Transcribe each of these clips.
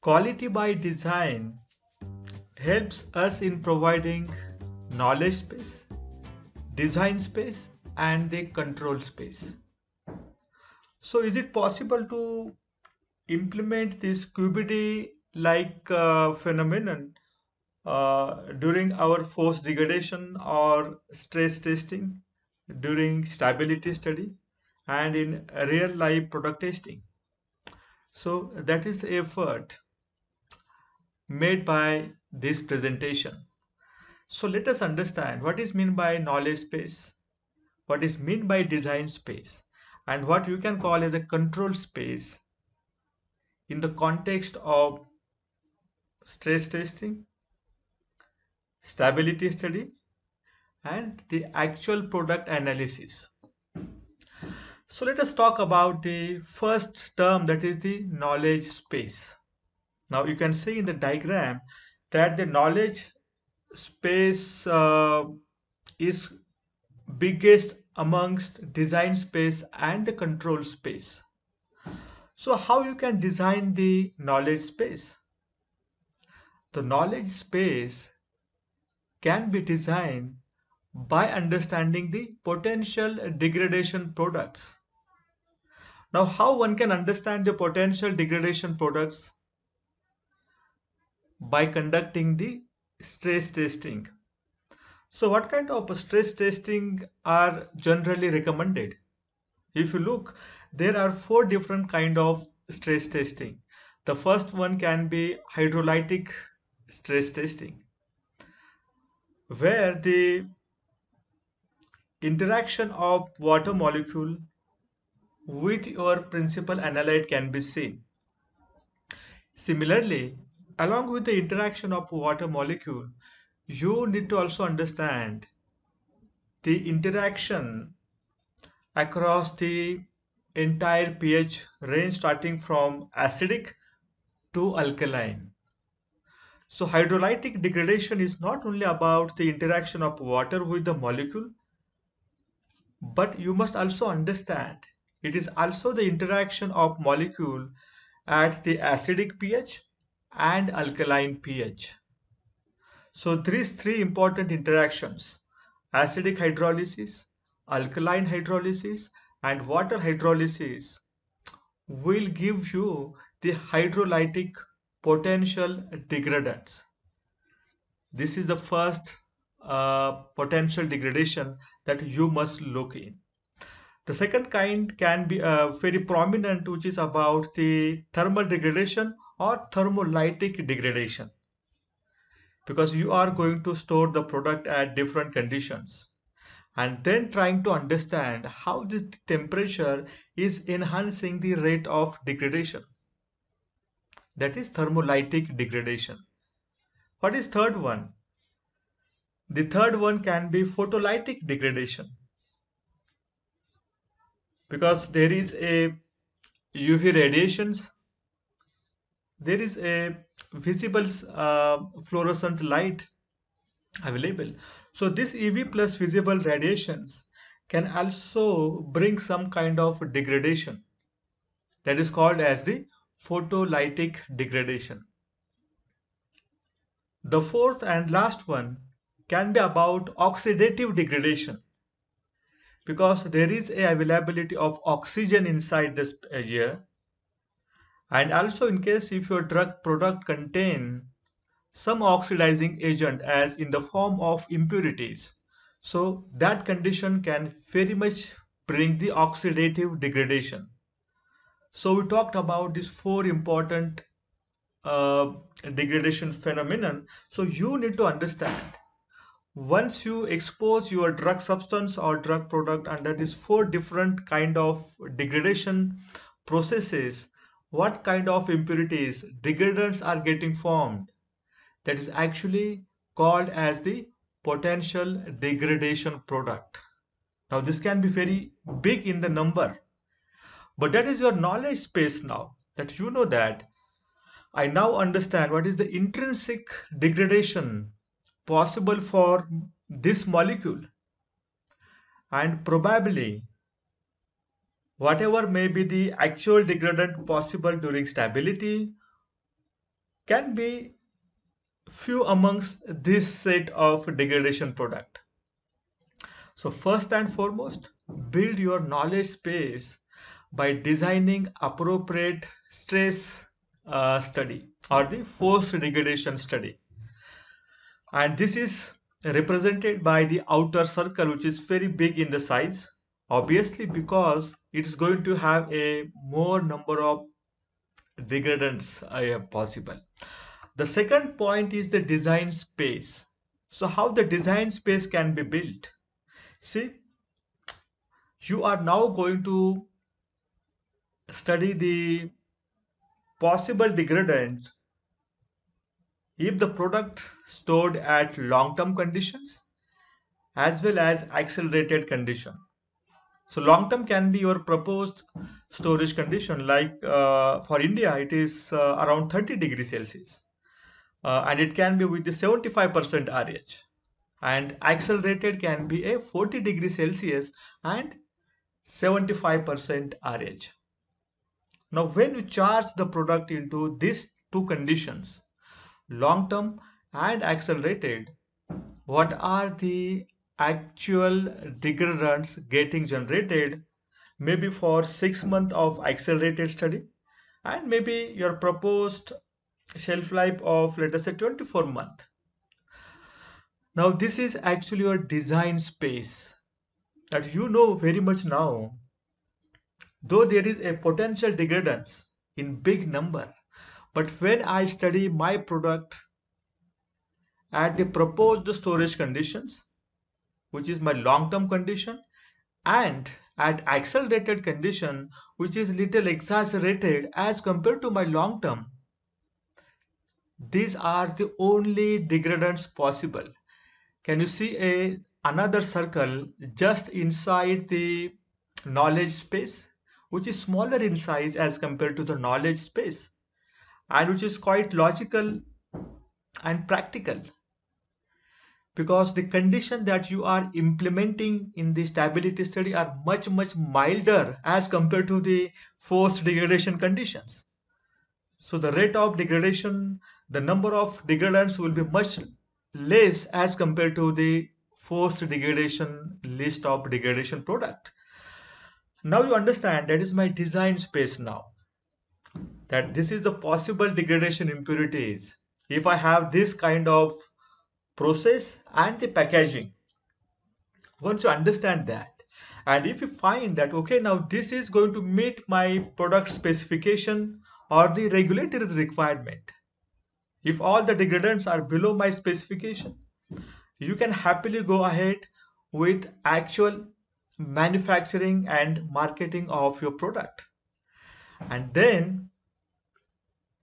Quality by design helps us in providing knowledge space, design space, and the control space. So, is it possible to implement this QBD like uh, phenomenon uh, during our force degradation or stress testing, during stability study, and in real life product testing? So, that is the effort made by this presentation. So let us understand what is meant by knowledge space, what is meant by design space, and what you can call as a control space in the context of stress testing, stability study, and the actual product analysis. So let us talk about the first term that is the knowledge space. Now you can see in the diagram that the knowledge space uh, is biggest amongst design space and the control space. So how you can design the knowledge space? The knowledge space can be designed by understanding the potential degradation products. Now how one can understand the potential degradation products? By conducting the stress testing. So what kind of stress testing are generally recommended? If you look, there are four different kind of stress testing. The first one can be hydrolytic stress testing, where the interaction of water molecule with your principal analyte can be seen. Similarly, along with the interaction of water molecule, you need to also understand the interaction across the entire pH range starting from acidic to alkaline. So hydrolytic degradation is not only about the interaction of water with the molecule, but you must also understand it is also the interaction of molecule at the acidic pH and alkaline pH. So these three important interactions, acidic hydrolysis, alkaline hydrolysis and water hydrolysis will give you the hydrolytic potential degradants. This is the first uh, potential degradation that you must look in. The second kind can be uh, very prominent which is about the thermal degradation or thermolytic degradation. Because you are going to store the product at different conditions. And then trying to understand how the temperature is enhancing the rate of degradation. That is thermolytic degradation. What is third one? The third one can be photolytic degradation. Because there is a UV radiations there is a visible uh, fluorescent light available. So this UV plus visible radiations can also bring some kind of degradation that is called as the photolytic degradation. The fourth and last one can be about oxidative degradation because there is a availability of oxygen inside this air and also in case if your drug product contain some oxidizing agent as in the form of impurities so that condition can very much bring the oxidative degradation. So we talked about these four important uh, degradation phenomenon. So you need to understand once you expose your drug substance or drug product under these four different kind of degradation processes what kind of impurities degradants are getting formed? That is actually called as the potential degradation product. Now this can be very big in the number but that is your knowledge space now that you know that I now understand what is the intrinsic degradation possible for this molecule. And probably whatever may be the actual degradant possible during stability can be few amongst this set of degradation product. So first and foremost, build your knowledge space by designing appropriate stress uh, study or the forced degradation study. And this is represented by the outer circle which is very big in the size obviously because it is going to have a more number of degradants uh, possible the second point is the design space. So how the design space can be built? See, you are now going to study the possible degradants if the product stored at long-term conditions as well as accelerated condition. So long-term can be your proposed storage condition. Like uh, for India it is uh, around 30 degrees Celsius. Uh, and it can be with the 75% RH and accelerated can be a 40 degrees Celsius and 75% RH. Now when you charge the product into these two conditions, long term and accelerated, what are the actual degradants getting generated maybe for six months of accelerated study and maybe your proposed shelf life of let us say 24 month now this is actually your design space that you know very much now. Though there is a potential degradants in big number but when i study my product at the proposed storage conditions which is my long-term condition and at accelerated condition which is little exaggerated as compared to my long-term these are the only degradants possible. Can you see a another circle just inside the knowledge space, which is smaller in size as compared to the knowledge space, and which is quite logical and practical because the condition that you are implementing in the stability study are much much milder as compared to the forced degradation conditions so the rate of degradation the number of degradants will be much less as compared to the forced degradation list of degradation product. Now you understand that is my design space now. That this is the possible degradation impurities if I have this kind of process and the packaging. Once you understand that and if you find that okay now this is going to meet my product specification or the regulatory requirement if all the degradants are below my specification, you can happily go ahead with actual manufacturing and marketing of your product. And then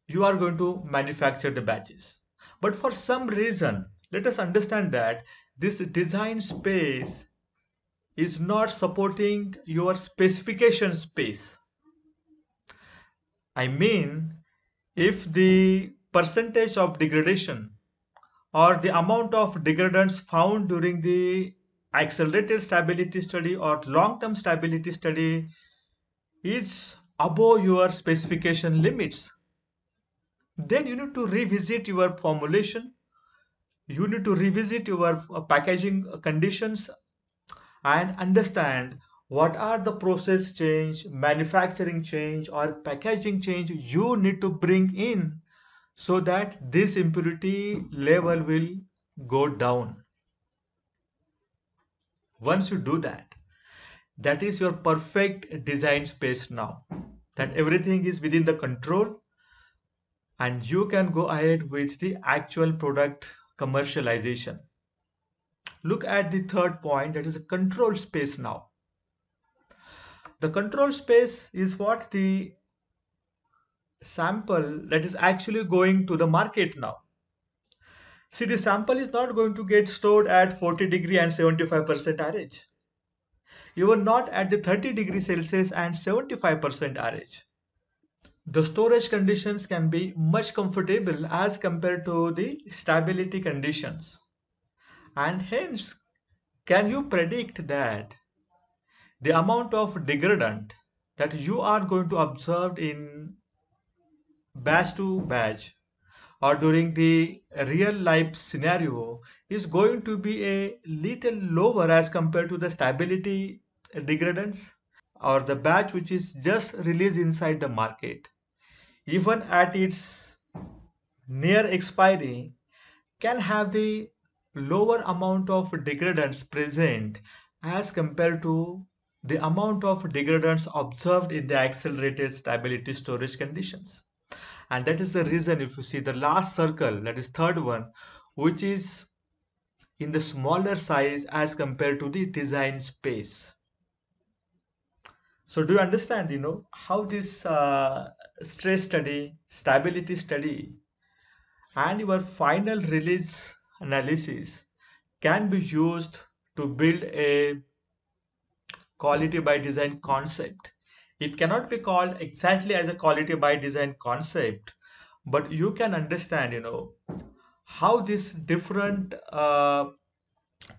you are going to manufacture the batches. But for some reason, let us understand that this design space is not supporting your specification space. I mean, if the percentage of degradation or the amount of degradants found during the accelerated stability study or long-term stability study is above your specification limits then you need to revisit your formulation you need to revisit your uh, packaging conditions and understand what are the process change manufacturing change or packaging change you need to bring in so that this impurity level will go down. Once you do that, that is your perfect design space now. That everything is within the control and you can go ahead with the actual product commercialization. Look at the third point that is a control space now. The control space is what the sample that is actually going to the market now. See, the sample is not going to get stored at 40 degree and 75% RH. You are not at the 30 degree Celsius and 75% RH. The storage conditions can be much comfortable as compared to the stability conditions. And hence, can you predict that the amount of degradant that you are going to observe in batch to batch or during the real life scenario is going to be a little lower as compared to the stability degradants or the batch which is just released inside the market. Even at its near expiry can have the lower amount of degradants present as compared to the amount of degradants observed in the accelerated stability storage conditions. And that is the reason if you see the last circle, that is third one, which is in the smaller size as compared to the design space. So do you understand, you know, how this uh, stress study, stability study, and your final release analysis can be used to build a quality by design concept. It cannot be called exactly as a quality by design concept, but you can understand, you know, how these different uh,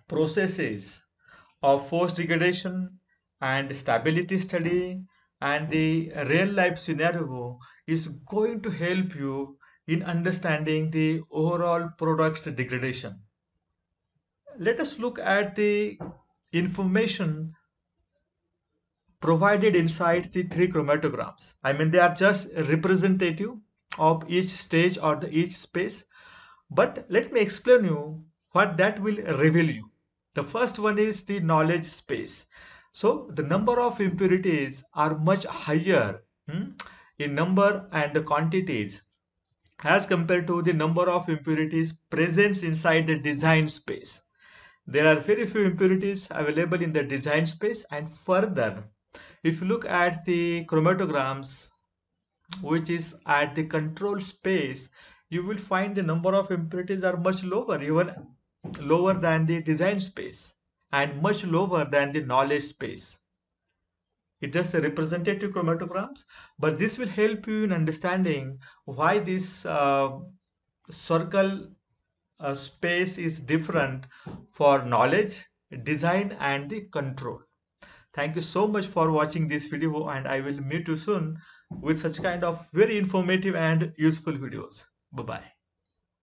processes of force degradation and stability study and the real life scenario is going to help you in understanding the overall product's degradation. Let us look at the information provided inside the three chromatograms. I mean, they are just representative of each stage or the each space. But let me explain you what that will reveal you. The first one is the knowledge space. So the number of impurities are much higher hmm, in number and quantities as compared to the number of impurities present inside the design space. There are very few impurities available in the design space and further if you look at the chromatograms, which is at the control space, you will find the number of impurities are much lower, even lower than the design space and much lower than the knowledge space. It just a representative chromatograms, but this will help you in understanding why this uh, circle uh, space is different for knowledge, design and the control. Thank you so much for watching this video and I will meet you soon with such kind of very informative and useful videos. Bye-bye.